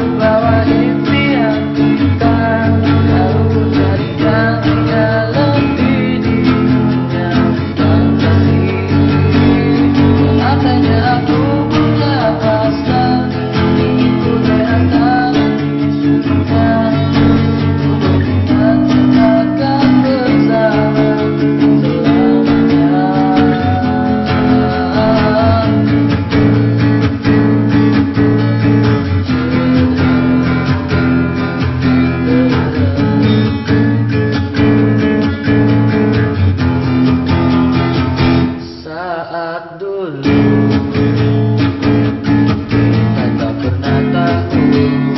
the thank you.